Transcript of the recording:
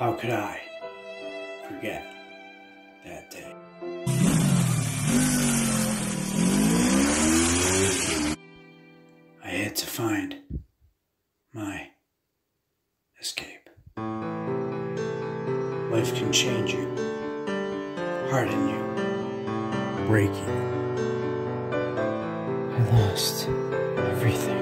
How could I forget that day? I had to find my escape. Life can change you, harden you, break you. I lost everything.